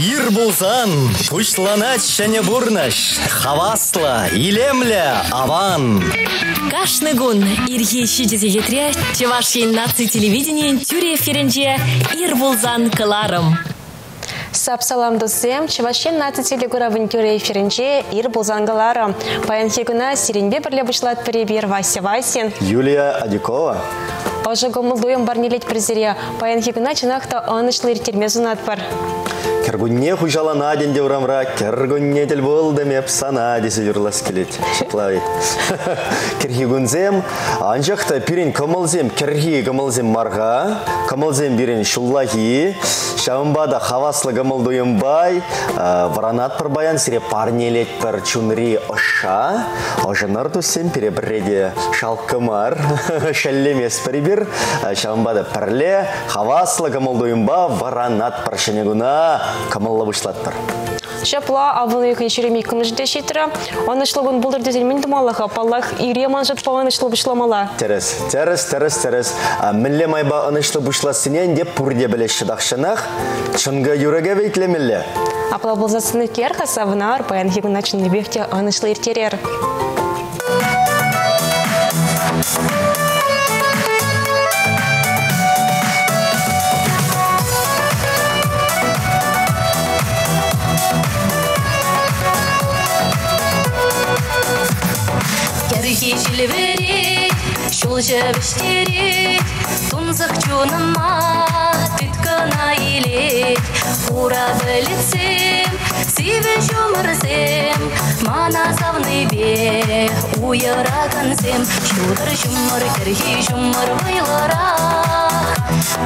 Ир булсан, пушланач және бурнаш, хавасла, илемля, аван. Кашны гун ирхи шидезе кетре, Чевашин наци телевидение тюре ир булзан кыларым. Сап салам досем, Чевашин наци телегуравын тюре эфиринче ир булзан кыларым. Паян хегуна сиренбе бірле бұшлат перебер Вася Васин. Юлия Адюкова. Ожы гомылдуем барнелет призере. Паян хегуна чынақта анышлы иртермезунат бар. Кергунне хужалана ден деврамра, кергунне тел болды меп сана десе юрлас келет. Шыплавит. Кергигунзем, анжақта пирин кымылзем, керги кымылзем марга, кымылзем бирин шуллахи, шамбада хаваслы кымылдуембай, варанат пір баян сире парнелет пір чунри оша, ожыныр тусем пире бірреде шалкымар, шәллемес пірібір, шамбада пірле, хаваслы кымылдуемба, варанат пір шенегуна, камалла бұшлаттыр. Шапла авылы екі шеремей күміжді шетірі. Оны шлығын бұлдыр дезелмен думалыға, паллах иреман жатпаған ұшлы бұшламала. Терес, терес, терес, терес. Мілле майба ұнышлы бұшласынен деп пұрде біле шыдақшынақ, чынға юреге вейтлемелі. Апла бұлзасыны керха савынар, баян хегін начын небекте ұнышлы ертерер. Керхи шилвери, шул жабиштери, тунзах чунама, тыткана илет, ура білітсем, сиве жұмырсем, мана савны бе, уйыра кансем, шудыр жұмыр, керхи жұмыр вайлара,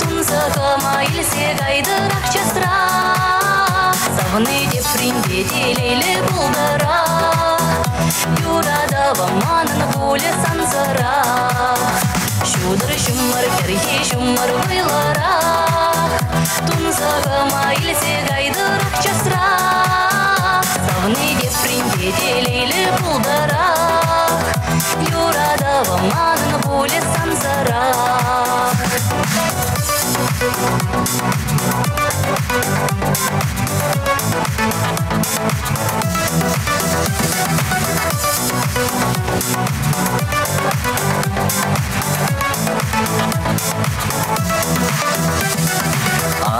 тунзахама илсе гайдырақ частра, савны деп ринде делейлі бұлдыра, Юрадава манын гуле санзара Шудыр шумар керхи шумар вайлара Тунзага майлсе гайдырак часра Савны депринде делейлі бұлдара Юрадава манын гуле санзара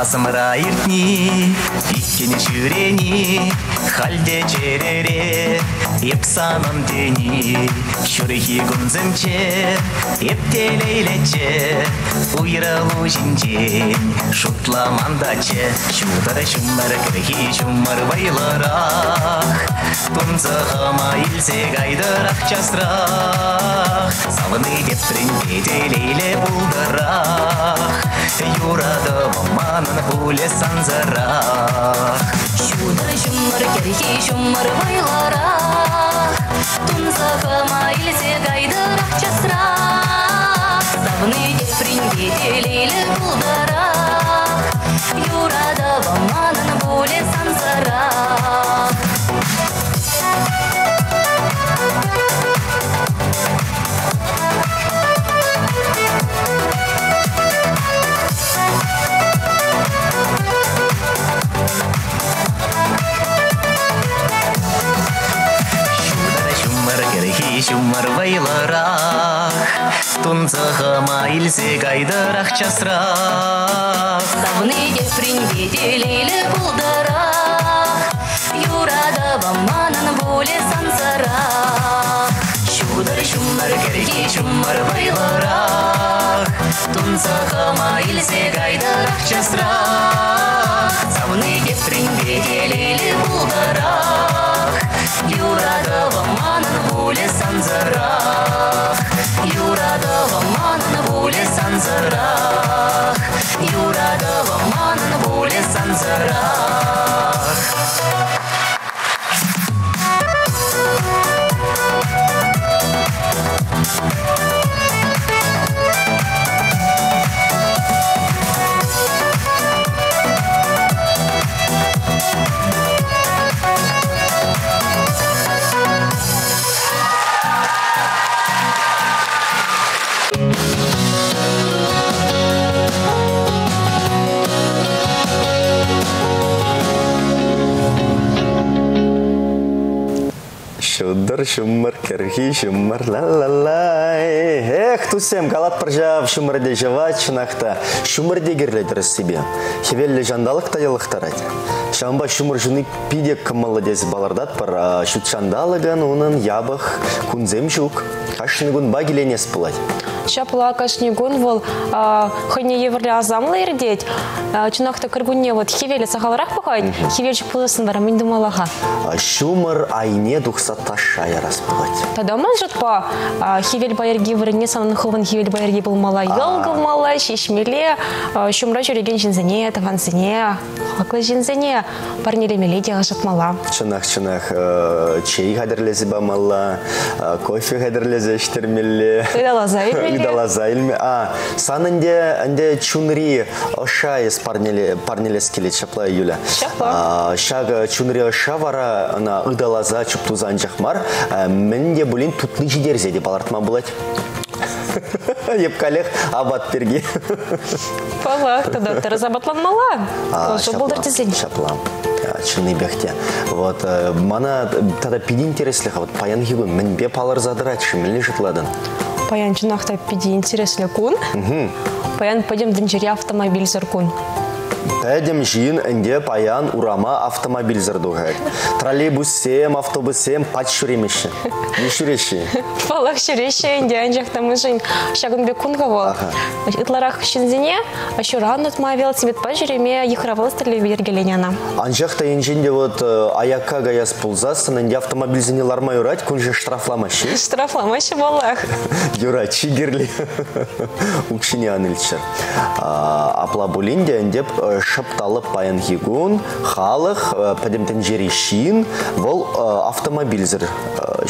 Асымыра иртни, иткені жүрені, халде жерере, епсанам дени, шүрхи гүнзімче, ептелейлече, уйралу жинжен, шутламандаче, шудар шумар кірхи шумар вайларақ, тунзығыма илсе гайдырақ часырақ, савыны дептірін беделейле бұлдырақ, юрады маманын пуле санзырақ. Шудыр жұмыр керхи жұмыр вайлара Тунзағы майлзе гайдырақ часыра Савны депринге делейлі бұлдара Юрада шумар вайларақ, тунзығыма илсе гайдырақ часырақ. Савны депринге делейлі бұлдара Юрада ваманын бөле санзара Шудар шумар керхи шумар вайларақ, тунзығыма илсе гайдырақ часырақ. Савны депринге делейлі бұлдара Юрада ваманын бөле санзара Юрада ваманын бөле санзара Юрада ваманын бөле санзара Шудыр шумыр керхи шумыр ла-ла-лай. Эх, тусем галат пыржав шумырде жава чынақта. Шумырде керледір себе. Хевелле жандалық та елықтарад. Шамба шумыр жуны пиде кымылы дез балардат пар. Шут жандалыган унын ябық кунзем жук. Кашны гун багиленес пылать. Шапла кашнигун вол хыне еврле азамлы ирдеть. Чунахта кыргунне вот хивеле сахаларах пахать. Хивельчик пулысын бара минду малаха. А Шумыр айне духса ташая распылать. Тада может по а, хивель байерги вырне санын хылван хивель байерги был мала йылгыл мала шишмеле а, шумра жүреген жинзене тавансене хаклы жинзене парнеле меледи ажат мала. Чынақ чынақ э, чай қадірлесі бамалла, э, кофе қадірлесі іштермелі. Ыдалаза илмеле. Ыдалаза илме. А, санынде анде чунри ошайыз парнеле парнелес келет шапла юля. Шапла. А, Шаг чунри оша вара ана ыдалаза чуптузан жақмар. э, Менде булин тутны жидерзе деп алартма булать. Еп калех абат перге. Пала, тада разабатлан мала. А, Что был дартизень? Шаплам. Чынный бәхте. Вот, э, мана тада пиди интересліға, вот, паян хигу, мінбе палар задырат, шымілі жытладын. Паян чунахта пиди интересле кун. Паян пойдем дінжере автомобиль зыркун. Пәдем жиын інде паян урама автомобиль зырдуғай. Троллейбус сем, автобус сем, пач шүремеші. Не шүреші. Палах шереше инде анжақта мыжын шагын бе кунга вол. Итларах шинзине, ашу ран отма велосипед па жүреме ехравал. Анжақта енженде вот э, аякка гаяс пулзасын, інде автомобиль зіне лармай урать, күнже штрафламашы. Штрафламашы болах. Юра, чигерли. Укшине анылчыр. Апла булинде деп шыпталып паян хигун, халық падемтен жері шин, бұл автомобильзір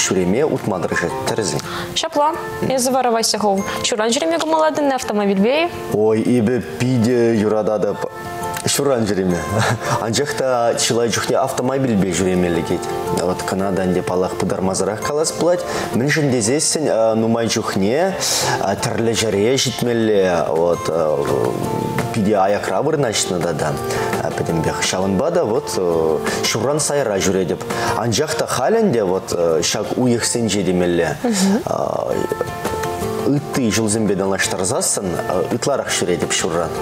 шүреме утмадыр тәрізін. Шапла, езі варавайся хов. Шуран жүреме гумаладын автомобиль бей. Ой, ибі пиде юрадады Шуран жүреме. Анжақта чылай жүхне автомобиль бе жүремелі кет. Вот Канадан деп алақ пыдармазырақ қалас бұлад. Мін жіндезесін нумай жүхне тірлі жәре житмелі. Вот пиде аякра вырнашны да. Пәдем бек шалынбада вот э, шуран сайра жүре деп. Анжақта халенде вот э, шак жылзымбеден лаштарзасын, үтларақ жүре деп шуран.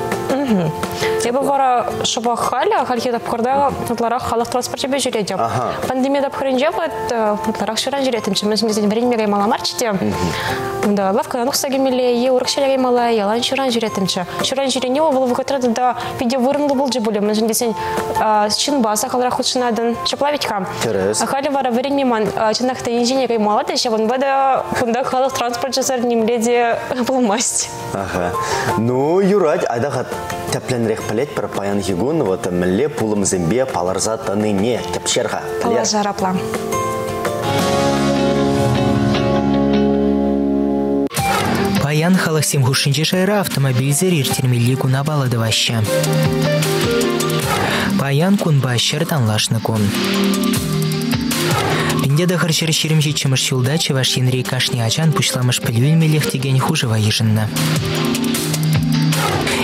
Эбі вара шыба халя, хальхи тапқырда ұтларақ халық транспорт жебе жүредем. Ага. Пандемия тапқырын вот ұтларақ шыран жүретім. Чымыз мезен бірін мегай мала марчите. Да, лавка нұқса кемеле, е урық шелегай мала, ялан шыран жүретім. Шыран жүрене ол бұл вғытрады да пиде вырынды бұл жебулі. Мізін десен чин баса қалырақ ұтшынадын. Шаплавитка. Халі вара верен меман чынақта инженерай мала да, шабын бада күнда халық транспорт жасар немледе болмасть. Ага. Ну, юрать, айдаға тәпленірек пілет бір паян хигун, вот міле пулым зімбе паларза таныне, тәпшерға. Пала жарапла. Паян халықсем хушинче шайра автомобильзер иртермелли куна балады ваща. Паян кун бащыр танлашны кун. Пинде да хырчыр ширимжи чымыш юлда чываш енрей кашни ачан пушламыш пілюлмелех деген хужыва ежынна.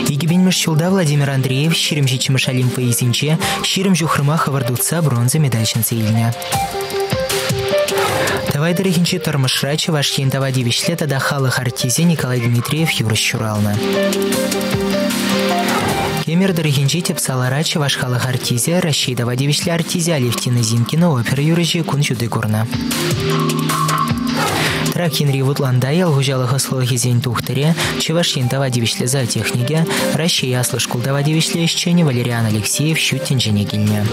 Игибенмеш юлда Владимир Андреев ширимжи чымыш олимпа изинче ширим жухрыма хавардутса бронза медальчынцы илне. Давай дырыхинче тормышра чывашкен тавади вишле тада халық артизе Николай Дмитриев юрыш чуралны. Кемер дырыхинче тепсалара чываш халық артизе Рашид тавади вишле артизе Алевтина Зинкина опера юрыжи кун чуды курна. Хинри Вутланда ял гужалых ослыхизень тухтыре, чеваш ентава девишлеза технике, Россия аслыш кулдава девишлещене Валериан Алексеев щутенжене гильне.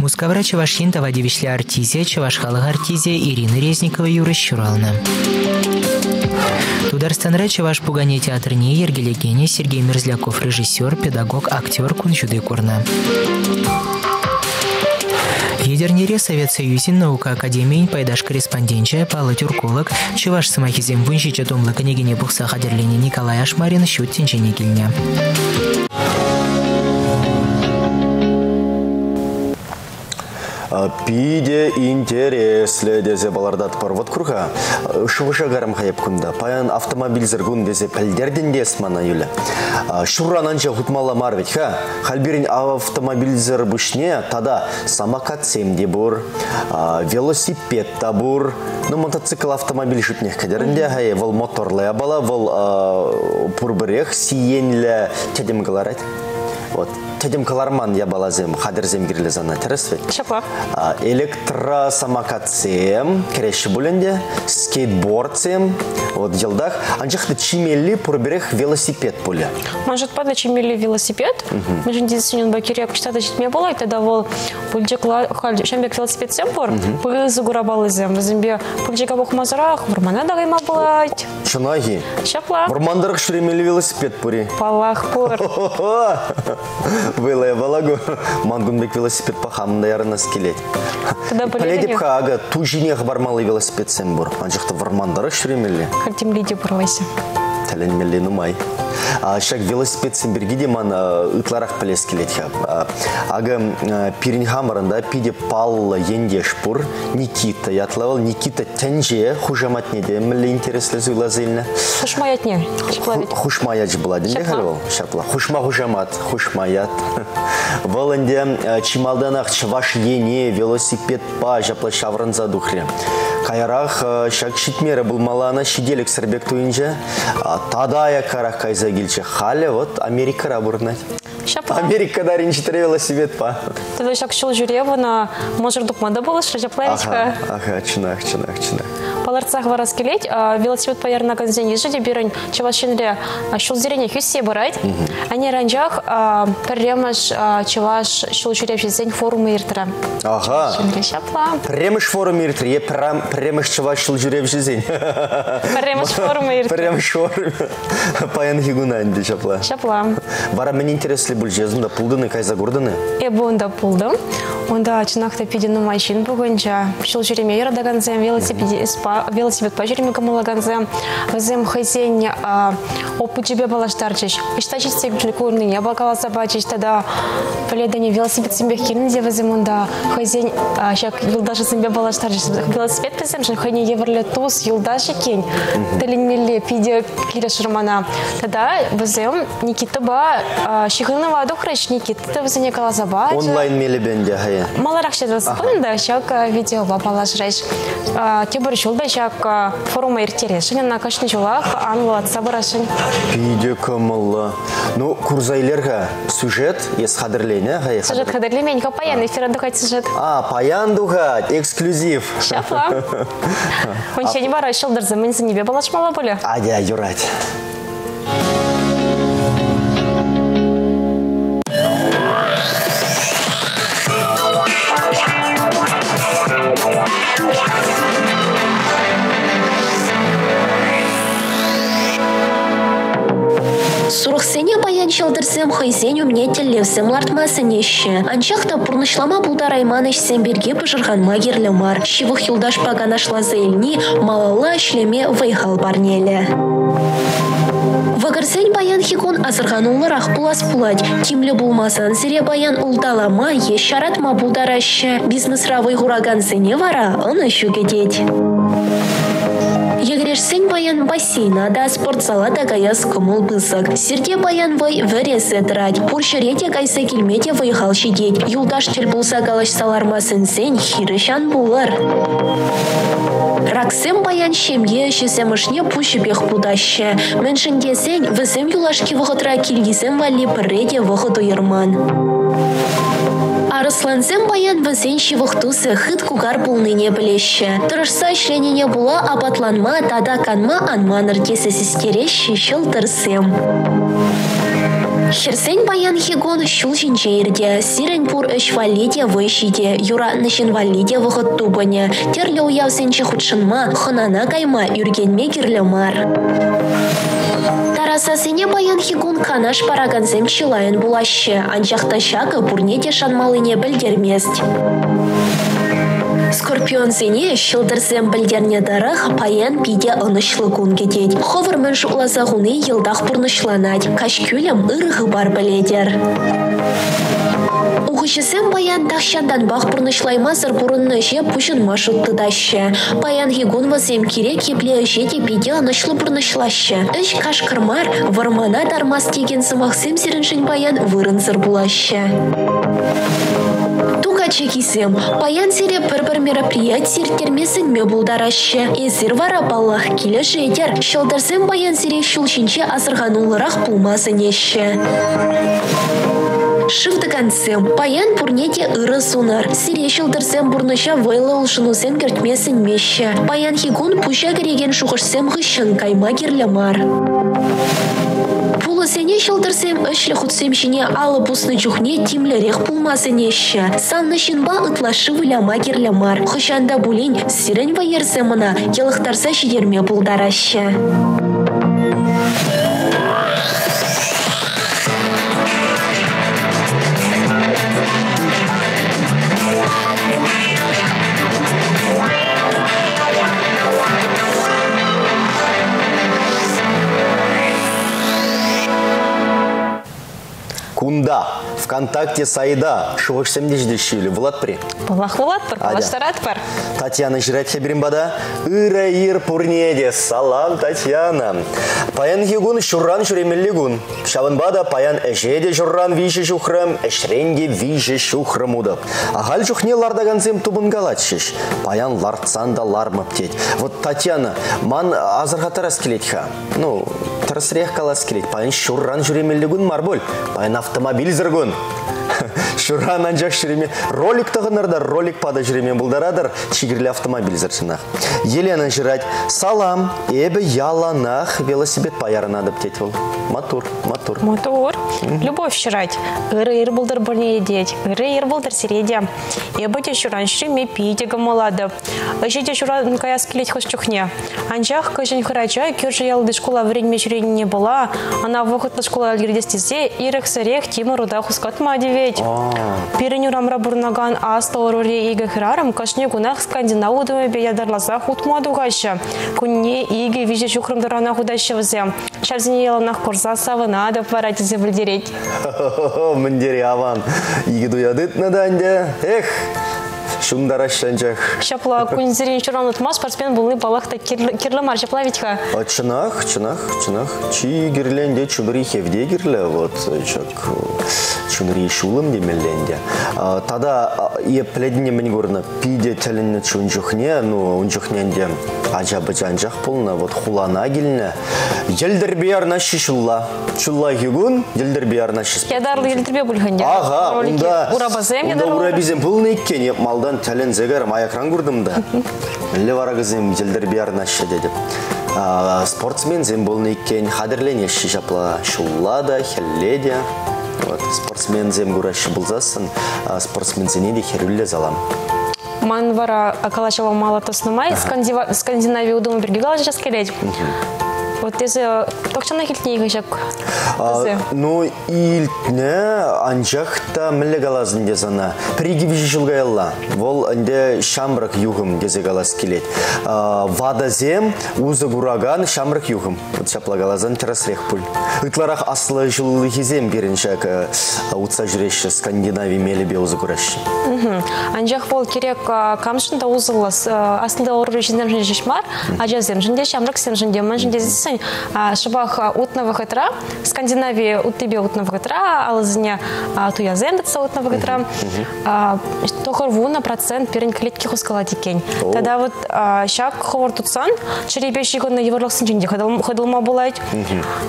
Мускавра чевашин тава девишле артизе, чеваш халых артизе Ирина Резникова Юра Щурална. Тударстанра чеваш пугане театрне Ергелегене Сергей Мерзляков режиссер, педагог, актер Кунчуды Курна. Ядернере Совет-Союзин Наука Академии пайдаш корреспонденче Пала Тюркулык, Чуваш Самахизем Вунщича Думлы Княгиня Бухса Хадерлини Николай Ашмарин Щут Тинченикильня. Пиде интересле десе баларда тпар. Вот курга. Шывыша гарам хайып кунда. Паян автомобиль зыргун десе пәлдерден дес мана юля. Шуран анча хутмала мар ведь ха. Халбирин автомобиль зыр бушне тада самокат семде бур, велосипед та бур. Ну мотоцикл автомобиль шутнех кадерінде хай вол моторлы бала вол пурбырех сиенле тедем галарать. Вот. Тедем каларман я балазем хадырзем кирле зана тересвет. Шапла. А, электросамокатсем кереші бүлінде скейтбордсем вот елдах анжақты чимелли пурберех велосипед пуле Может, падачи мили велосипед. Мы же не сенен бакерек читада житме была, и тогда вол пульджекла шамбек велосипед семпор, пызы гурабалы зем, зембе пульджека бог мазарах, вурмана дагайма булать. чынаги Шапла. Бурмандарық шүремелі велосипед пури Палах пор. Вылая балагу мангунбек велосипед пахамында ярына скелет Тогда Паледеп поледенек. хага тужинех бармалы велосипед сем бур анжақты вармандарық шүремелі Хальтим лиди порвайся. тәләнмелі нумай. А шак велосипед симбергиде ман а, ытларах пелес келет Ага а, пирин хамарында пиде пал ендеш пур Никита ятлавал Никита тенже хужамат неде мілі интереслі зуйла зеліне. Хушмаятне. Хушмаят была, ден Шапла. халвал. Шапла. Хушма хужамат, хушмаят. Валанде а, чималданах чваш ене велосипед па жапла шавран задухре. Кайрах шак шитмері бұл малана шиделік сірбек туынжа. а, Тадая карах кайза келче. Халі вот Америкара бұрнать. А Америка Америкада ренчитревела себе па. Ты даже шакшул жюревана, может, дукмада было, что жапларичка? Ага, ага, чинах, чинах, чинах. Паларцах вара скелеть, а, велосипед поярна газден ежеде бирен, чевашинре, шул а, зерене хюссе барайт. Они ранжах, перемаш, чеваш, шул жюрев жезень форум иртра. Ага. Шинре шапла. Премыш форум иртра, е премыш чеваш шул жюрев жезень. Премыш форум иртра. Премыш форум. Паян хигунанди шапла. Чапла. Вара мне интересно, интересли бұл жезімді пулдыны кайза гурдыны. Я бы онда пулдым. Онда чынақта пидені машин бүгінча. Шул жүреме ерадаганзем, велосипед спа- велосипед па жүреме камалаганзем. Візем хазен опыт жебе балаштарчыш. Ишта чистек жүлкурны не бакаласа бачыш. Тада паледани велосипед симбек кирнзе візем онда хазен шак юлдашы симбе балаштарчыш. Велосипед пізем шын хани еврле туз юлдашы кен. Тілінмелі пиде киреш романа. Тада візем Никита ба шихына ваду хрыш Никита візене каласа бачы. Онлайн мелі бенде хая. Маларак ще засыпын да шак видео бабала жреш. Тибір жолда шак форума иртерешін, на кашны жолақ анлат сабырашын. Пиде камалла. Ну, курзайлерға сюжет ес қадірлене хая. Сюжет кадырлы мен капаян эфир отдыхать сюжет. А, паян духат, эксклюзив. Шапла. Он ще не бара шылдырзы, мен небе балашмала болы. Адя, юрать. Сурықсене баян шылдырсем хайзен умне теллевсем лартмасын еші. Анчақта пұрнышлама бұлдарайманыш сенберге пыжырған магерлі мар. Шивық юлдаш паганашла зелни малала шлеме вайхал барнелі. Вагырсен баян хикон азырған улырақ пулас пулать. Кимлі булмасан зіре баян улдалама еш шаратма бұлдарашы. Бизнесра вайғураган зене вара, ыны шүгедет. Егрешсен баян бассейна да спортзала да гаяс кымыл бысык. Сирде баян вай вәресі дырать. Пуршырете кайса келмете вайхал шидет. Юлдаш тел булса галаш салармасын сен хирышан булыр. Раксем баян шемге шесемышне пушипех пудаще. Меншінде сен візем юлашки вғытра келгізем вали пірреде вғыду ерман. Арыслансем баян візен шивықтусы хыт кугар булныне білеші. Тұрышса шленене була апатланма тада канма анманыр кесі сестереші шылтырсем. Херсен баян хигон шул жинжейрде, сирен пур өш валиде вышиде, юра нышын валиде вғыт тубыне, терлі уявсенче худшынма, хынана кайма, юргенме кирлі мар. Тарасасыне баян хигун канаш параганзем чилайын булашы, анчақта шагы пурнете шанмалыне білдермест. Скорпион зене шылдырсем білдерне дарах паян пиде ынышлы кун кетет. Ховыр мэнш улазағуны йылдах пурнышланать. Кашкюлем ырығы бар біледер. Уғы Кичесем паян тахшандан бақ бұрнышлайма сыр бұрынны же пұшынма шутты дашы. Паян хигун вазем керек епле жеде биде анышлы бұрнышлашы. Үш кашкырмар вармана дармас деген сымақсем серіншін паян вырын сыр булашы. Тука чекисем, паян сире бір-бір мероприятие термесін ме булдарашы. Эзір вара баллах келі жедер, шылдырсем паян сире шулшинче азырған олырақ булмасын еші. Шывды концем, паян пурнете ыры сунар. Сире шылдырсем бурныша вайлы улшынусем кертмесін меші. Паян хигун пуща кереген шуғышсем ғышын кайма керлямар. Пулысене шылдырсем үшлі хутсем жіне алы бусны чухне тимлерек пулмасын еші. Санны шынба ытлашы выляма керлямар. Хышанда булин сирен вайерсемына келықтарса шидерме булдарашы. Кунда. ВКонтакте сайда. Шуғышсем деждешілі. Влад при. Балах болат бір, Адя. балаштарат бір. Татьяна жирать бада. Ыра ир пурнеде. Салам, Татьяна. Паян хигун шурран шуремеллигун. Шавынбада паян эшеде шурран виші шухрам, эшренге виші шухрам удап. Ағал шухне лардагансем тубын галатшиш. Паян лартсан да лармып тет. Вот Татьяна, ман азырға тарас келет ха. Ну, тарасырех калас келет. Паян шурран шуремеллигун марбол. Паян автомобиль ano. Шуран анжақ шіреме. Ролик тағынырдар, ролик пада жүремен бұлдарадыр. Чигірлі автомобиль зірсінақ. Елена жырать. Салам, эбі яланақ велосипед паярынадып тет ол. Матур, матур. Мотор. Любовь шырать. Ыры ир булдыр бірне едет. Ыры ир булдыр середе. Ебіте шуран шыреме пейте гамалады. Жеде шуран каяс келет хош чухне. Анжақ көжін хырача, кюржы ялды школа вредме жүрені не была. Она вохытла школа алгердестезе, ирек сырек тимы руда хускатма девет. Перенюрамра бурнаган аста ороре иге хырарым, кашне гунах скандинаву бе ядарласа хутмаду гаша. Кунне иге виже шухрымдарана худаща взе. Шарзине яланах корза савына да паратизе білдерет. Міндері аван. Игі дуядыт наданде. Эх, шундар ашшанчақ. Шапла кунзерин чуран утма спортсмен булны балахта кирлы мар шапла витха. А чынақ, чынақ, чынақ. Чи гирленде чубри хевде гирле, вот, чак, чунри шулым демелленде. Тада е пледіне мен көріні пиде тіліні чунчухне, ну, унчухненде ажабы жанжақ пулна, вот, хулана келіне. Елдір биярна шишулла. Чулла хигун, елдір биярна шиш. Ядарлы елдірбе булханде. Ага, унда, Урабазем унда ядарлы. урабизем пулны иккен, еп малдан тәлін зегер маякран көрдім да. Ле варагызем елдір биярна ши дедіп. А, Спортсмен зем болны иккен, хадерлене ши жапла шулла да, хелле де. Вот, спортсмен зем гураши бұлзасын, а спортсмен зене де херюлле залам. Ман вара акалашава мало тоснумай, Скандинавия удумы бергигала сейчас келет. Вот тези токчана игашак. А, Ну, илтне мілі галазын дезана. Пригивиші жылгайылла. Вол анде шамрак юғым дезе галас келет. А, Вадазем, узы гураган, шамрак юғым. Вот шапла галазан терасрех пул. Ытларах аслы жылы хизем кереншак утса жүреші Скандинавия мелі бе узы гураш. Анжақ бол керек а, камшында узылас. Астында ору жиндем жинде жишмар, ажазем жинде, шамрак сем жинде, ман жинде Шыбах а, утного хатра, Скандинавия утыбе утного хатра, алызыне а, туязем датса утного хатра. А, Тохор вуна процент перен клетки хускала тикен. Тогда вот шак ховар тутсан, черебеші гонна еврлықсын жинде ходылма болайд.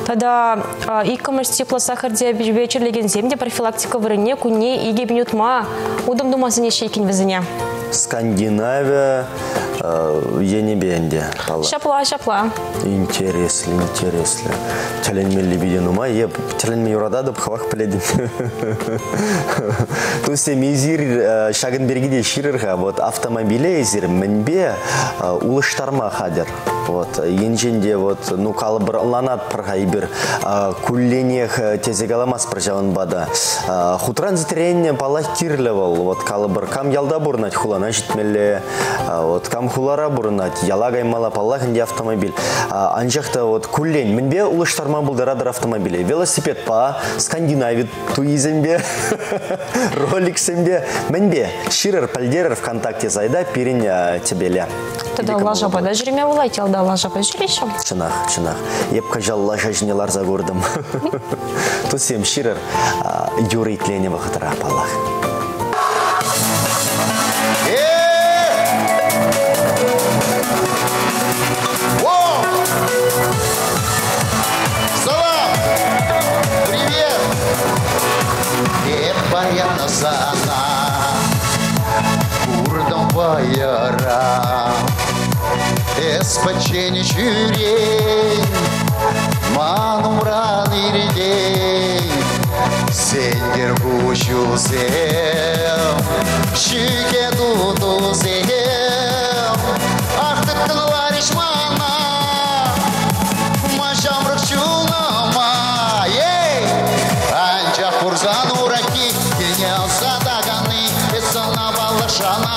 Тогда иккомерс тепло сахар диабет вечерлеген земде профилактика вырыне куне иге бинютма удым думасыне шейкин візіне. Скандинавия, э, енебенде. пала. Шапла, шапла. Интересно, интересно. Тәлінмелі биден ума, еп, тәлінме юрадады бұқавақ піледін. Тусте мезир э, шагын бергеде ширырға, вот автомобиле езір мінбе э, улыштарма хадер. Вот, енженде вот, ну, калы бір ланат пырға ибір күлленех тезегаламас бір жауын бада. Э, Хутран зітеренне палах кирлі бол, вот, калы бір кам ялда бұрнат житмелі, э, вот, кам камхулара бурынат яла гаймала палла хинде автомобиль А, анжақта вот куллен мінбе улыштарма булдарадыр автомобиле велосипед па скандинавит туизембе роликсембе мінбе ширер пальдерер вконтакте зайда пирин а, тебеле Тогда лажа бада жүреме болай, телда лажа бада жүрейшім. Чынақ, чынақ. Епка жалла жажнелар за көрдім. Тусем ширер а, юрейтлене вақытыра паллах. Баяра Эспачени чүрен Манумран ирден Сендер кучусем Шүке тутусем Артык тылариш мана Машамрык чулама Ей! Анча курзан ураки Келне алса даганы Эсана балашана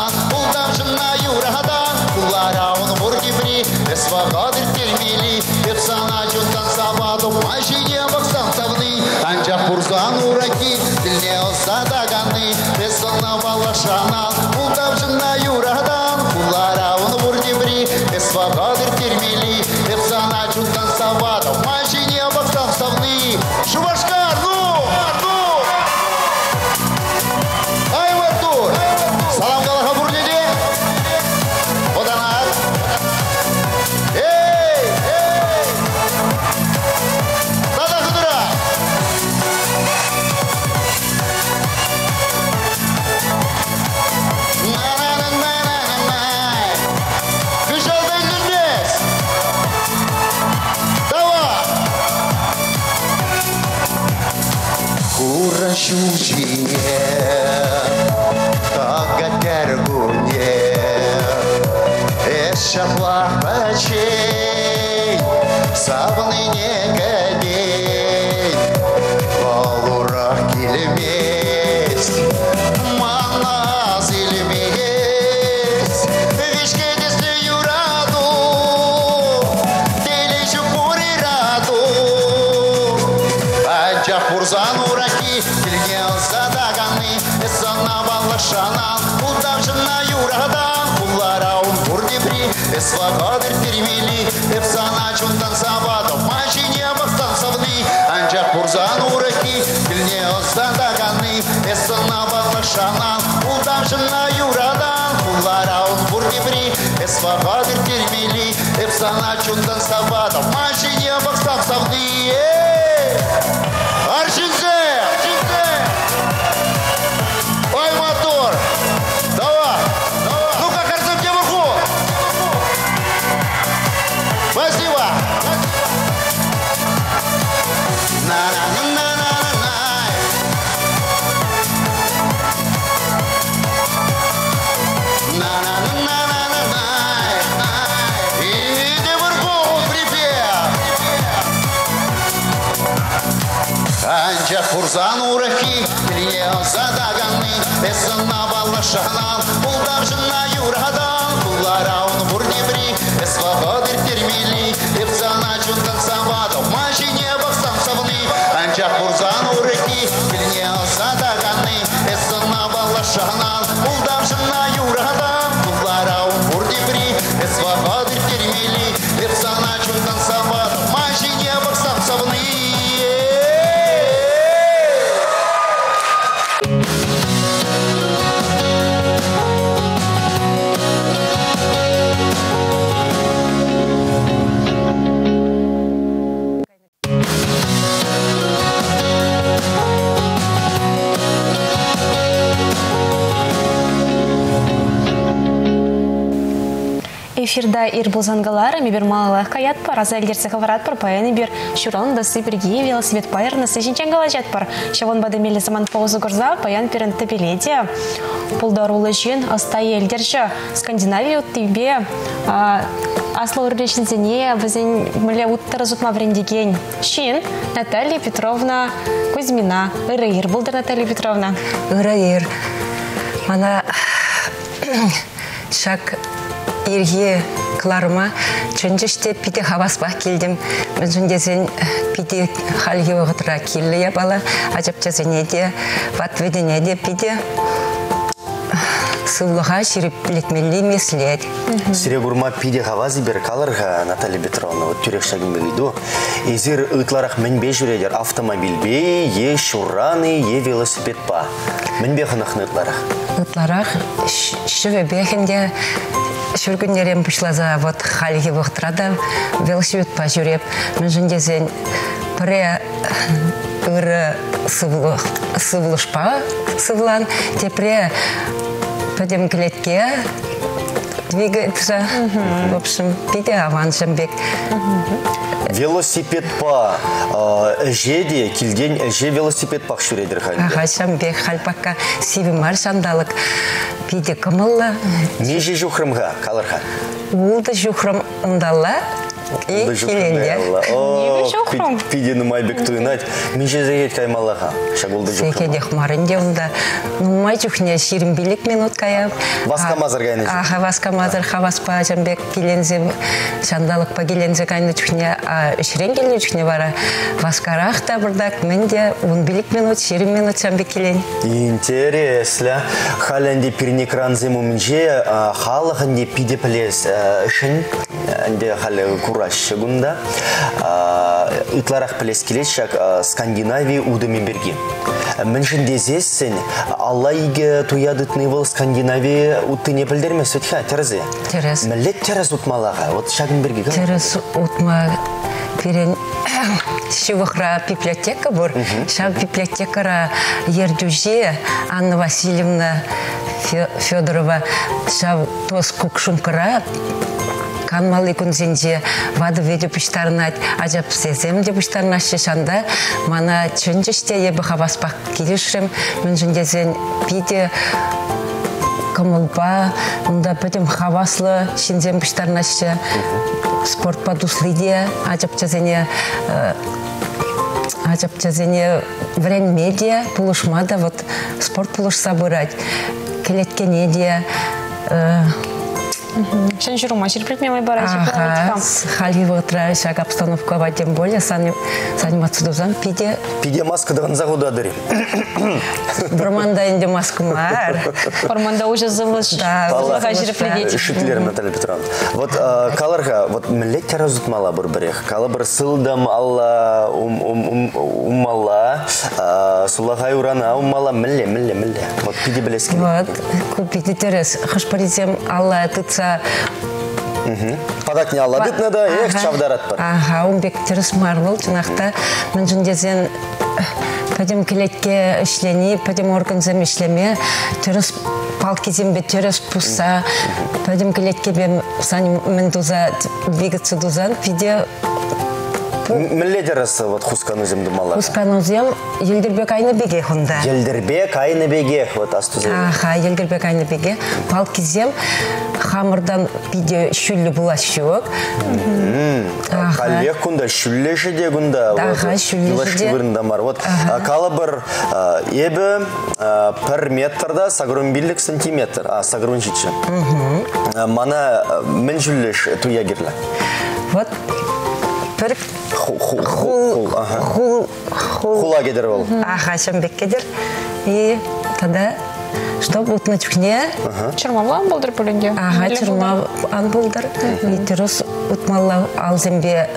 Фурзан урахи, Лиел задаганы, Эсана балашанал, Улдар жына юрадан, Эфирда ир булзангалары мибер малалах каят пар, аза элдерсе хаварат пар, паяны бир шуран дасы бірге велосипед пайыр насы жинчен галажат пар. Шавон бады мелі заман паузу горза, паян пирен тепеледе. Пулдарулы жин астай элдерші Скандинавия тебе Аслы үрлешінзене бізен мүлі уттыры зутма брендеген. Шин Наталья Петровна Кузьмина. Ырыйыр бұлдыр Наталья Петровна. ырайыр мана шак ирге кларма чөнжеште пиде хаваспах келдим мен жүндесен пиде халге оғытыра келі я бала ажапчасене де ватведене де пиде сыллыға ширип билетмелли меслет Сире гурма пиде хавази бер каларга Наталья Петровна вот тюрек шагин бегиду. Изир ытларах менбе жүредер автомобильбе, е шураны, е велосипед па. Менбе хынахны ытларах. ытларах шыве бехенде шүргүннерем бушлаза вот халге вохтрада велосипед па жүреп мен жүндесен пре ыры сывлышпа сывлан тепре пойдем клетке двигается в общем пиде авансым бек Велосипед па. Жеде, килден же велосипед пах жүредер ханде. ағашам бек халпакка сивимар сандалык пиде кымылла Меже жухрымға каларха. улды жухрым ындалла и келенде Неге жухрым? Пиде нумайбек туйнать. Меже зегет каймалаха. Шагулды жухрым. Секеде хмарынде унда. Ну май чухне ширим билик минут кая. Васкамазыр гайны чух. Аха васкамазыр хаваспа жамбек келензе шандалык па келензе кайны чухне а ширен келне чухне бара. Васкарах та бұрдак менде он билик минут ширим минут жамбек келен. Интересно. Халенде пирник ранзему минже халаханде пиде плес шын анде хале кураш гунда итларах плес келет шак Скандинавия удымен берге. Міншін дезессен Аллайге туядытны был Скандинавия утыне білдермес өтха терзе. Терез. Мілет терез утмалаға. Вот шагын берге. Терес утма пирен Шивахра библиотека бур. Шав библиотекара Ердюже Анна Васильевна Фе- Федорова шав тос кукшумкара канмалы күнзенже вады веде пуштарнат ажап сезем де пуштарнаш шанда мана чөнжеште ебі хаваспак киришрем мен жүндезен биде кымылба мында пөтем хаваслы шинзем пуштарнашы спорт подуслыде ажап жазене ажап жазене время медиа пулушмада вот спорт пулуш собирать келеткене де Сен жүрума ширпретмемай бара Ага, хали утра шаг обстановка а тем более сани заниматься дузан пиде Пиде маска даган загудадыры. бұрманда енді маскымар. Орманда уже завыз Да, завызға ширпредеть. Шитлер Наталья Петровна. Вот э, каларга, вот миллет терезут мала бір бірех. Кала бір сылдам алла ум ум ум умала, э, сулахай урана умала милле милле милле. Вот пиде білеске. Вот, купите терес. Хашпаризем алла тыца. Падат не алла бит надо, эх чавдарат бар. Ага, он бек терес марвел, чынақта. Мен жүндезен пәдем келетке ішлени, пәдем органзем ішлеме, терес палкизем бе терес пуса, пәдем келетке бе сани мен дуза двигаться дузан, пиде Милле терес вот хускану земді мала. Усканузем елдербек айны беге хунда. Елдербек айны беге вот астузы. Аха, елдербек айны беге. Палкизем хамырдан биде шүллі булашук. Аха. Халек кунда шүллеші де кунда. Ага, шүллеші де. де. бар. Вот кала бір ебі пір метрда сагрун биллік сантиметр. А, сагрун житші. Мана мен шүллеш туя герлі. Вот бір хул хул, Хула кедер бол. Аха, шамбек кедер. И тогда что будет на чухне? Чырмалла болдыр бөлінде. Ага, чырма ан булдыр. И терус утмалла алзембе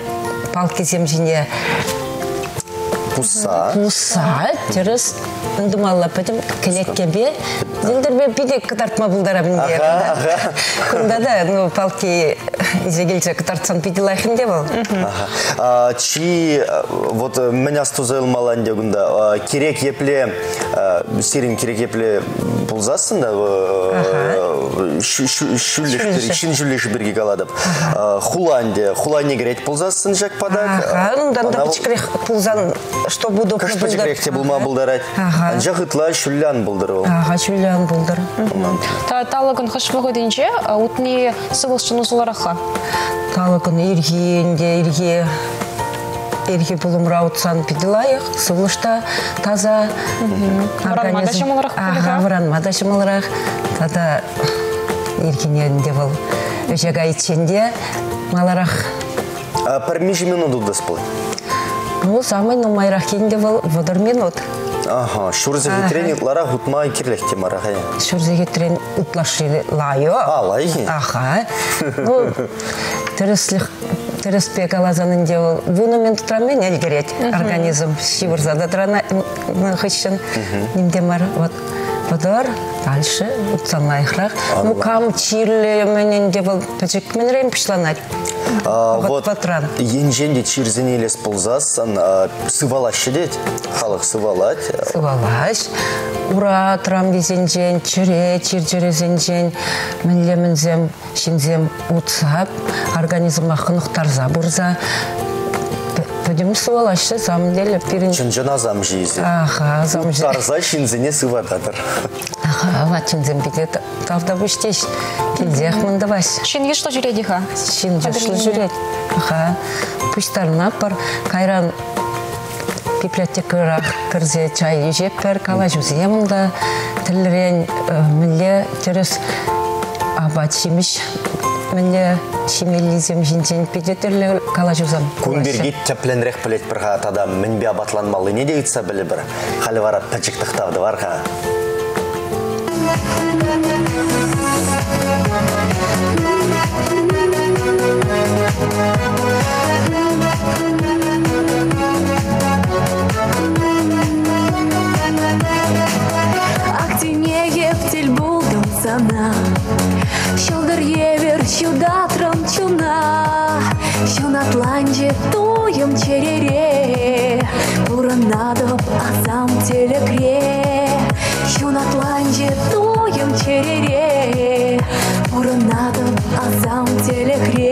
палкизем жине Пуса. Пуса, терес ындымалла пәтім келеткебе, зілдірбе биде кытартма бұлдара бінде. Ага, ага. Кында да, ну, палки лайхынде бол. Ага. А, Чи вот меня стузел маланде гунда а, керек епле сирин керек епле пулзасын да чин шүллеші бірге каладып хуланде хулане греть пулзасын жак падак. Ага, ну, да, да, пичкрих пулзан, что буду Каш пачкрехте булма булдарать ытла шүллян булдыр ол Ага, чулян булдыр. Та талыгын хышмығы дейінше, утни сывылшын ұзылараха. Талыкын иргенде, ирге, ирге булымра утсан пидилайық, сывлышта таза. Организм- вранма да шымылырақ. Тада. Иркиненде бұл өжега иченде маларах А пар межи минут удас был. ну самый нумайрах кенде бұл водор минут Ага, шурзе тренинглара хутма кирлехте марахая. шурзеге трен утлаши лайо. А, лайги? Аха. Ну, тіріслік тіріспек алазанын де ол. Буны мен тұтрамен әлгерет организм. Шивырзада тұрана хыщын. Ниндемар вот. Подор, дальше утсанайхрах. Ну, кам чирле менен де был тачек мен рейм пишланать. А, Вот патран. енженде чирзенелес пулзасан сывалаш шедет. Халық сывалать. Сывалаш. Ура, трам дезенжен, чире, чирчерезенжен, мінле мінзем, шинзем утсап, организм ахынықтарза бурза. Пойдем сывалашты, самом деле, пирин... Чынжына зам жейзі. Аха, замжы. Тарза шинзене сывададыр. Аха, лачинзем биде тавда бүштеш. Келзех мындаваш. Шинге что жүредиха? Шин жашлы жүрет. Аха, пуштарына пар кайран библиотекара кірзе чай жеп пер кала жүзе мұнда тілрен мүлле терес абат шимиш мүлле шимелизем жинжен пиде түрлі кала жүзам. Күндерге тепленрек білет бір қатада мінбе абатланмалы не дейтса білі бір. Халі вара тәчіктықтавды бар Атланже туем черере Буранадып азам телекре атланже туем черере Буранадып азам телекре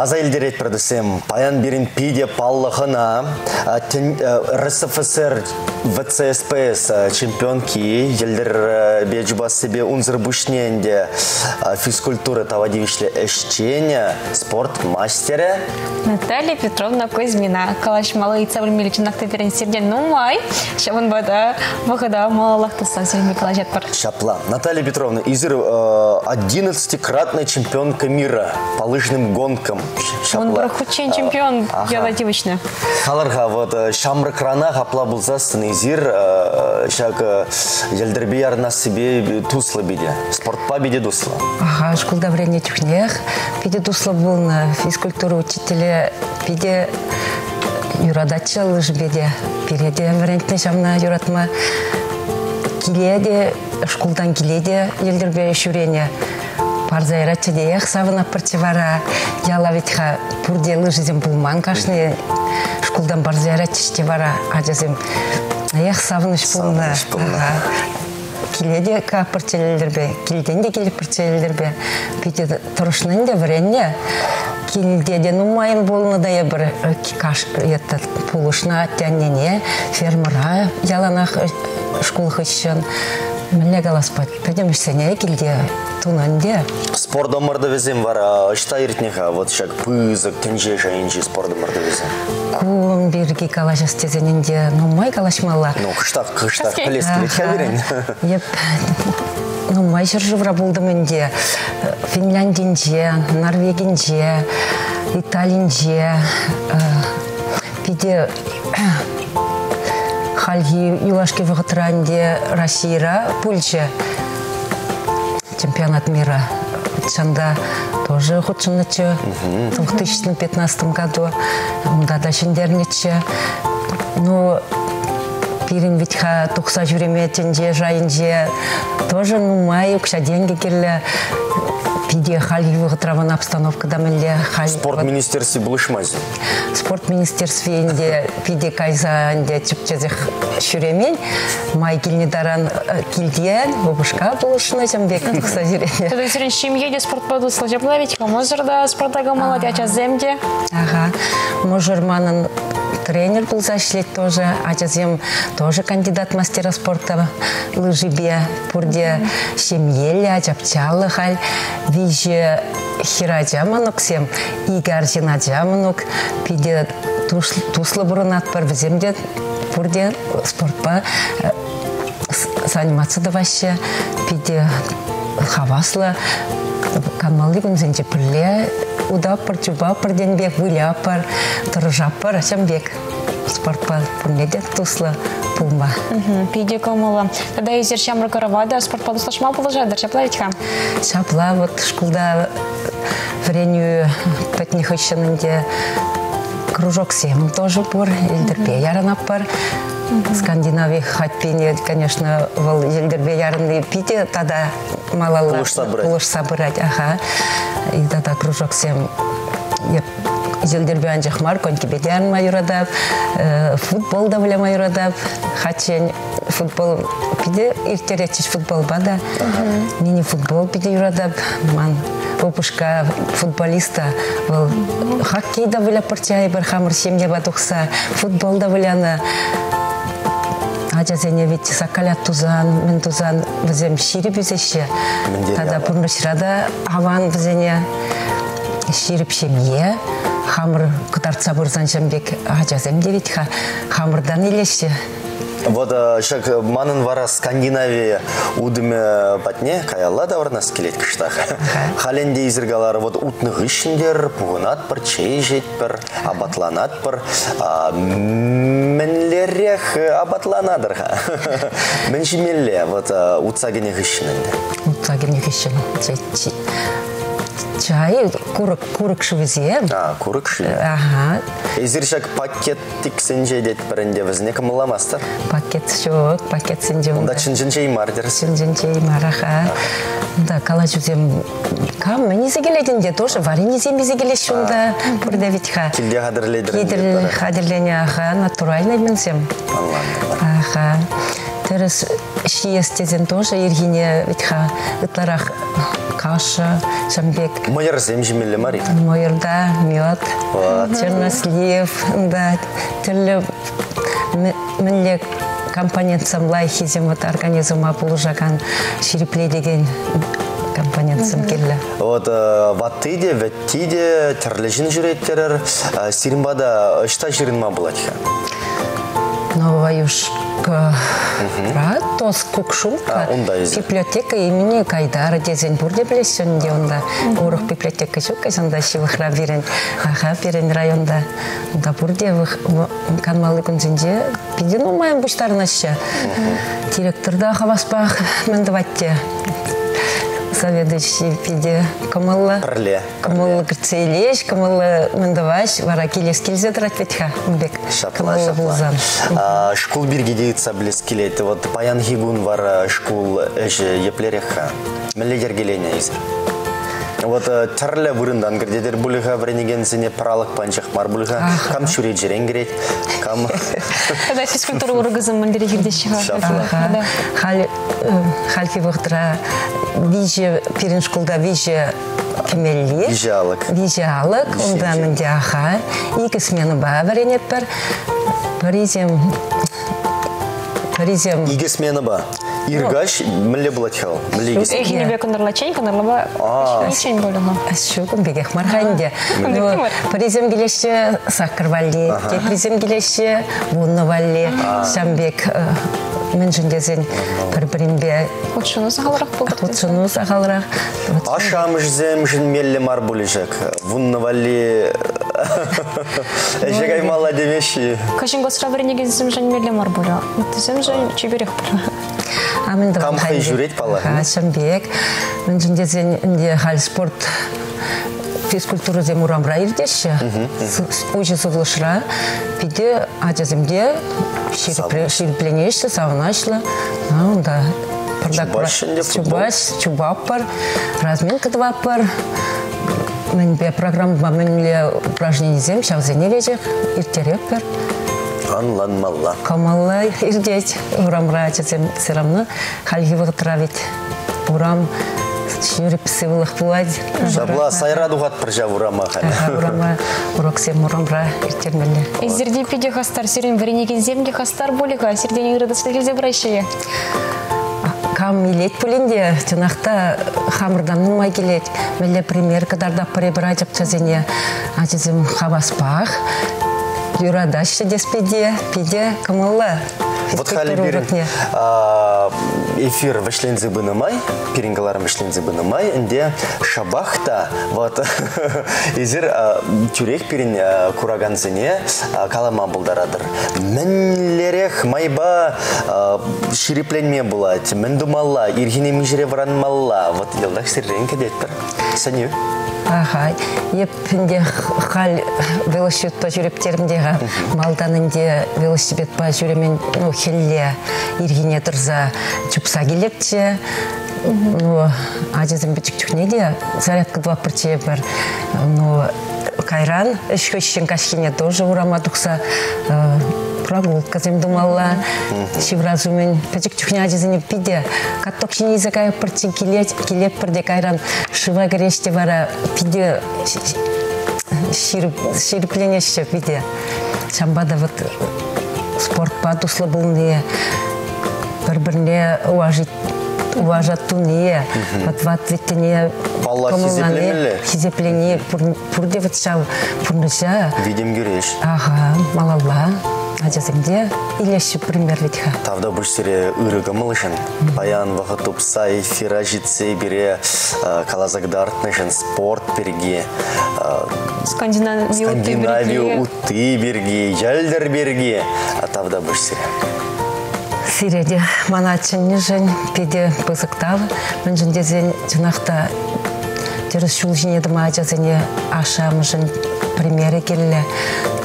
Аза елдерет продюсем паян берін пиде паллығына а, тен- э, РСФСР ВЦСПС э, чемпионки елдер э, бежбас себе унзыр бушненде э, физкультура тавадивишле эшчене спорт мастері Наталья Петровна Кузьмина. Калаш малы ица білмелі чынақта берен серден нумай. Шабын бада вағыда малалақты сазен Миколай бар. Шапла. Наталья Петровна, изыр э, 11-кратная чемпионка мира по лыжным гонкам. Он бір худшен чемпион Ага. велодивочный. Халарға вот э, шамры крана хапла булса изир э, шак э, елдербе ярна себе туслы биде. Спортпа биде дуслы. Ага, школда врене тюхнех. Пиде дусло был на физкультуру учителя. Пиде юрадачы лыж беде. Переде врентне шамна юратма. Киледе, школдан киледе елдербе шурене. Парзайрачы деях савына пырчывара. Яла ветха пурде лыжызем булман кашны. Школдан барзайрачы штевара. Ажазем. Эх, савыныш булна. Савыныш булна. Ага. Киледе ка пырчелербе, килден де келіп пырчелербе. Пите тұрышнын де вренне. Килдеден умайын болны да я бір э, каш это пулышна тяннене фермера яланах э, школ Міле галаспат. Пойдем сене килде тунанде. Спорт домарда везем вара шта иртнеха вот шак пызык тенже шайынчи спорт домарда везем. Кун бирги калашас тезененде нумай калашмалла. Ну кыштак кыштак келетке берен. Еп, ну, майшыр жывра болдым инде. Финляндинже, Норвегинже, Италинже, биде хальги юлашки вғытранде Россияра, Польша чемпионат мира. Чанда тоже худшынычы в 2015 году. Мда да шендерничі. Ну, пирин витха тухса жүреметінде жайынже тоже ну май укша деньги келе пиде хали вғытраван обстановкада міле хали Спорт министерстве булышмаз. спорт министерственде пиде кайзанде чипчезех шүремен май килнедаран э, килден бабушка булышына жамбек тухса жүреме Тогда серен шимьеде спорт поду слажа плавить, камозырда спорттага мала, яча земде. Ага. Мужерманын тренер был зашлет тоже, ажазем тоже кандидат мастера спорта лыжибе, пурде семьелі, ажапчалы хал, виже хиражаманок сем, игар жинажаманок, пиде туслы бұрынат бар біземде, пурде спортпа э, заниматься да вообще, пиде хаваслы, канмалды күнзенче пірле, удаппыр, чубаппыр денбек, выляппыр, тұржаппыр, шамбек. Спортпа пурнеде туслы пулма. Пиде камала. Тогда изер шамры каравада спорт поду слажма положа, дарча плавить хам. Шапла вот школда вреню пятнихыщенінде кружок сем тоже пор, елдерпе ярана пар. Скандинавия хатпене, конечно, вол елдербе яраны пите, тада малалы Пулыш собрать. пулыш собрать, ага. И тада кружок сем елдербе анжахмар, коньки бедян майорадап, э, футбол да біле майорадап, хачен футбол пиде иртеречиш футбол бада, мини футбол пиде юрадап, ман Опушка футболиста был хоккей да біля парчай бір хамыр семье батухса, футбол да біляны Ажа ведь сакалят тузан, мен тузан бізем үзеші. Міндері Тада аван. пурнышрада аван бізене ширип шемье. Хамыр кытарца бұрзан жамбек ажазем девет ха. Хамырдан елеші. Вот э, шак манын вара Скандинавия удыме патне каялла да варнас келет кыштах. Халенде изергалары вот утны гышындер, пугынат пыр, чей жетпір, абатланат пыр, а, мінлерек абатланадырға. Міншімелле вот э, утсагене гышынынды. Утсаген екешін. Чай курык курык шывызем. А, курык ши. Ага. Изер шак пакеттик сенже дет бірінде візне кымыламастыр. Пакет жоқ, пакет сенде Онда чынжын жей мардер. Сенженчей мараха. Да, кала жүзем. Кам, мен изегеледінде тоже варен изем изегелеш шунда. Витха. Килде хадырлейдір. Кидір хадерлене аха, натуральный менсем. Аха. Терес шиес тезен тоже ергине витха ытларах каша шамбек Майыр земжимелі мари. мойырда мед Вот. чернослив да түрлі м- милле компонент самлай хизем вот организмға бұл жаган ширипле деген компонент сым келді Вот э, ваттыде, веттиде, терлежин жүреттерер, э, сиринбада ышта жиринма булатха. Новоюшка Ра, тос кукшулка библиотека имени Кайдара дезен бурде билесен де онда урых библиотека жоқ сонда шивахра бирен аха бирен районда онда бурде канмалы күнзенде биден умайын буштарнашы директорда хаваспах мендаватте заведующий пиде камалла Пірле. камалла кырцейлеш камалла мендаваш вара келес келзе тратветха бек Шапла, шапла. Шкул бирге дейтса білес келеді. Вот паян var э, шкул әжі еплереха. Мілі ергелене езір. Вот э, тірлі вырындан кірдедер бұлыға вренеген сене паралық панчық мар бұлыға. Кам шүрет жерен керет, кам... Когда физкультура ургызым мандири жерде шыға. Да. Хал халки вахтра виже пирин школда виже кемелли. Вижалык. Вижалык. Онда менде аха. Икі смена ба варенет бір. Паризем. Паризем. Иге смена ба. Иргаш. Мілі иге смена. Эхи небе кындырла чейн, кындырла ба А. ничейн болуға. Шукун бегек марханде. Паризем келеші сакыр валли. Паризем келеші вунны валли. Шамбек мен жүндезен бір-бірінбе Вот шуны сағалырақ болдық. Отсыну сағалырақ. Ашам жзем жын мелі мар бұлыжак. Вунны вали... Әжек аймала демеші. Кашин госра варенеге зім жан меле мар болу. Зім жан чеберех болу. Амин Кам хай жүрет пала. Шамбек. Мен жүндезен инде хал спорт физкультура зем урамра ирдеші. Уже сыглышра. Пиде ажазымде ширпленешті, саунашлы. Онда Чубаш. Чубаш, чубаппар. Разминка дваппар. Мен бе программа менле упражнение зем, шавзене вежек, иртереппер. Анланмалла. Камалла ирдеть, урамра ачасем сырамны, хальги ватравить. Урам шүріп сывылық бұлад. Шабла сайра дұғат бір жа урама хана. Урама уроксем урамра иртермелі. Издерде пиде хастар, сирен варенеге земге хастар болиға, сирден ыңырыдысына келзе бұрайшығы. Кам илет пулинде, тюнахта хамырдан нумай келет. Меле пример кадарда паре брать чазене. Ачазем хабаспах. Юрадаш деспеде, пиде камалла. Вот хали бирин а, эфир вышлензы бынымай, пирингаларым вышлензы бынымай, инде шабахта, вот, тюрек пирин а, кураганзыне а, калама булдарадыр. Мінлерех майба а, ширипленме булат, мін думалла, ирхине мижре варанмалла, вот елдах сиррен кедеттір. Саню. Ага, епінде хал велосипед па жүрептерімдегі малданынде велосипед па жүремен ну, хелле иргине тұрза чупса келепче ну ажызым бічік де зарядка два бірте бір ну кайран үш көшшен кашкине тоже урама тұқса прогулка зем думала шивразумен печик чухня ажызыне пиде катток шине языкая пырти келет келеп бірде кайран шива кереште бара пиде ширпленеші пиде шамбада вот спорт па туслы булные бір-біріне уважить уважатуне Балла хизепленелі. хизеплене пурде вот шау пурныша Видим гюреш. ага малалла ажазымде илеші пример ведьха Тавда бұш сире ырыгы мылышын. Паян вақытып сай фира житсе бире э, калазагдартнышын спорт берге, Скандинавию уты берге, жальдер берге. А тавда бұш сире. Сиреде маначын жын педе пызыктал мен жындезен жынақта жүріс шул жинеді ма жазыне ашамыжын примері келі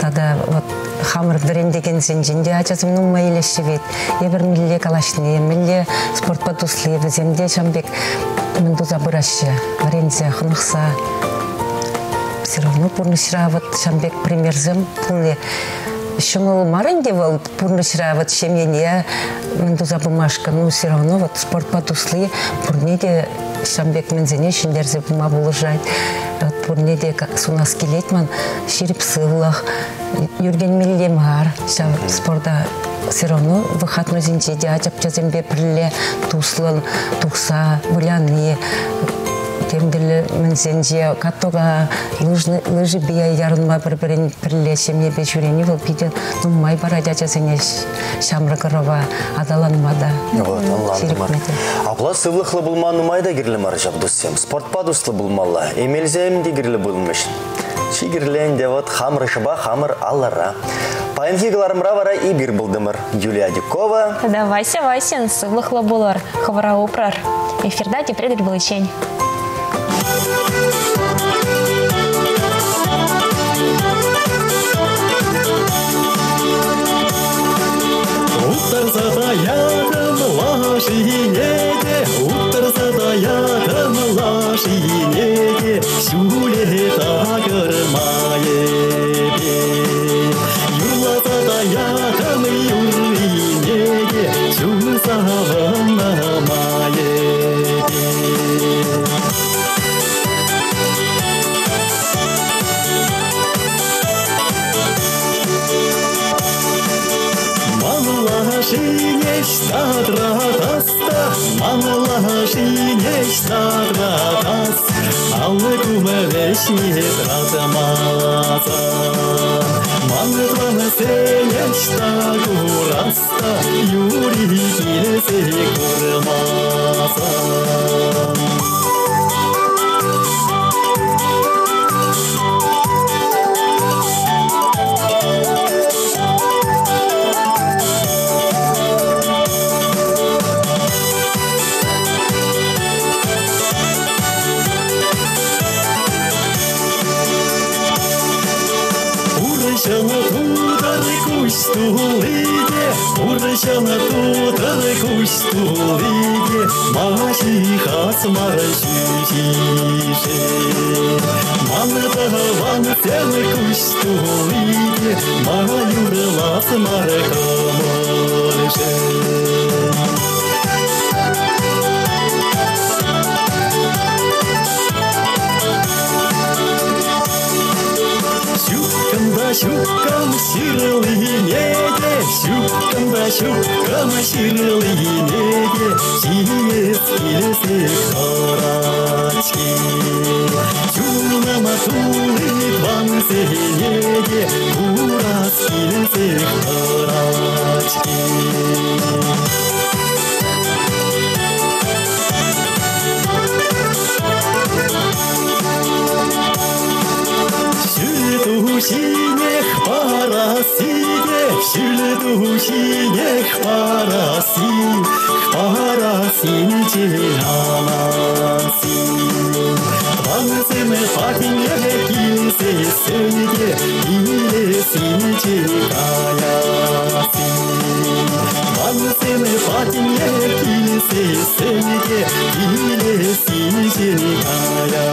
тада вот хамыр бірен деген сен жинде ажазым нумма илеші бет ебір милле калашны милле спорт патусли земде шамбек мен дуза бұрашы варензе хынықса. Все равно пурнышра вот шамбек примерзым пулне шумыл марынде был пурнышра вот шемене мендуза бумажка ну все равно вот спорт потуслы пурнеде шамбек мензене шиндерзе бума булыжать вот пурнеде сунас келетман ширип сыллах юрген миллемар ша спорта все равно выходной зинчеде ачап жазембе пірле туслын тухса буляны темділі мінсенже каттога лыжы бия ярынма бір бірін пірлешемне бе жүрені бұл пиде нуммай бара жачасене шамры кырова адаланмада. Апла сывлықлы бұлманы майда кирлі мар жабдуссем. Спорт падуслы бұлмалла. Эмелзем де кирлі бұлмыш. Чигірлен де вот хамры шыба хамыр аллара. Паенхигаларымра вара и бир бұлдымыр. Юлия Дюкова. Да, Вася Васин, сывлықлы болар, хавара упрар. Эфирда тепредер булычень. Утырса да якын лашинеге, утырса да якын лашинеге, шуле синеде, щупкам да щупкам ширлы а енеде, Сиецки лесы корочки. Чулама тулы вам синеде, Кураски лесы корочки. синих пар шүлду шинех параси, парасин челанаси. Вансеме патинге килсе сенге, илесин челкаяси. Вансеме патинге килсе сенге, илесин челкаяси.